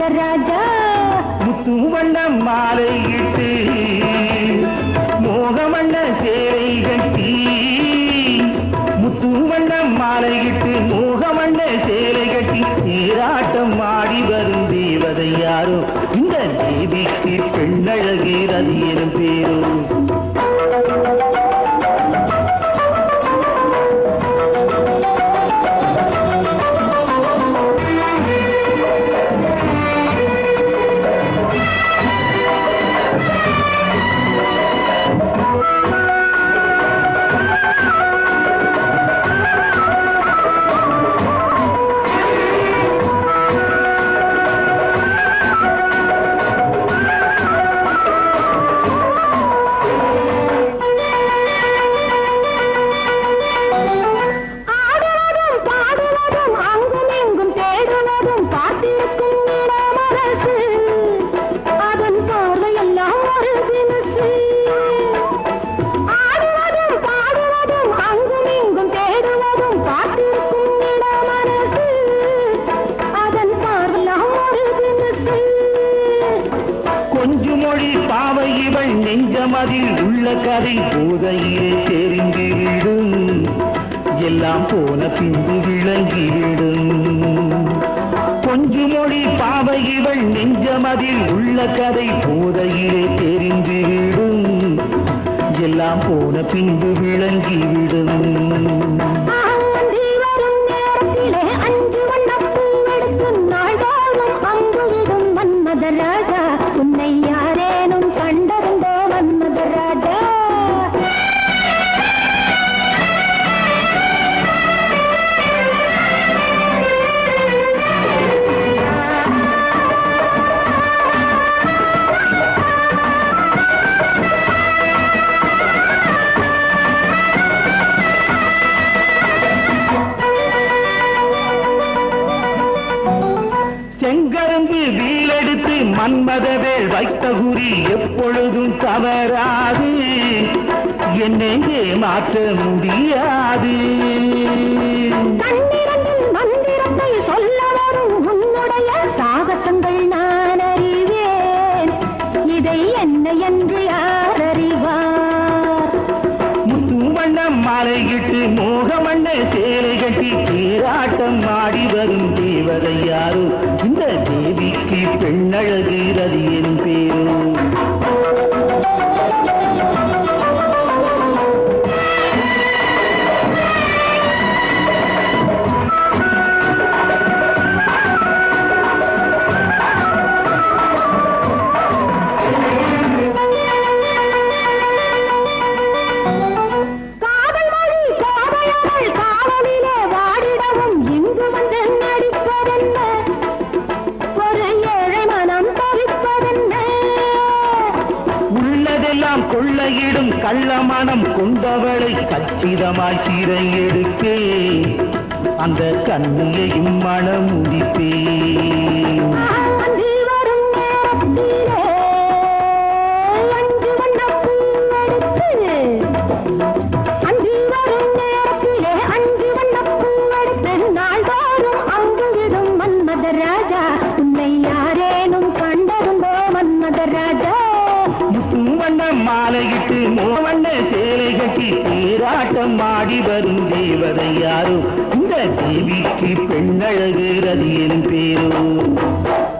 ராஜா. முத்தும் வண்ண மாலை மாலையிட்டு மோகமண்ண சேலை கட்டி. முத்தும் வண்ண மாலை மாலையிட்டு மோகமண்ண சேலை கட்டி. சீராட்டம் ஆடி வரும் தேவதை யாரோ இந்த தேவிக்கு பெண்ணழகே ரதி எனும் பேரோ. கொஞ்சு பாவை இவள் நெஞ்சமதில் உள்ள கதை போதையிலே தெரிந்துவிடும். எல்லாம் போன பின்பு விளங்கிவிடும். கொஞ்சு மொழி பாவை இவள் நெஞ்சமதில் உள்ள கதை போதையிலே தெரிந்துவிடும். எல்லாம் போன பின்பு விளங்கிவிடும். மன்மதவேல் வைத்த குறி எப்பொழுதும் தவறாது. என்னை மாற்ற முடியாது. மந்திரத்தை சொல்ல வரும் உன்னுடைய சாகசங்கள் நான் அறிவேன். இதை என்ன என்று யார் அறிவார்? முத்து வண்ணம் மாலையிட்டு மோகமண்ண சேலை கட்டி தேராட்டம் ஆடி வரும் தேவதை இந்த பெண்ணழகு ரதி உள்ளதெல்லாம் கொள்ளையிடும் கள்ளமனம் கொண்டவளை கச்சிதமாய் சீரை எடுக்கே அந்த கண்ணியையும் மனம் சேலை தேராட்டம் ஆடி வரும் தேவதை யாரோ? இந்த தேவிக்கு பெண்ணழகு ரதியின் பேரோ?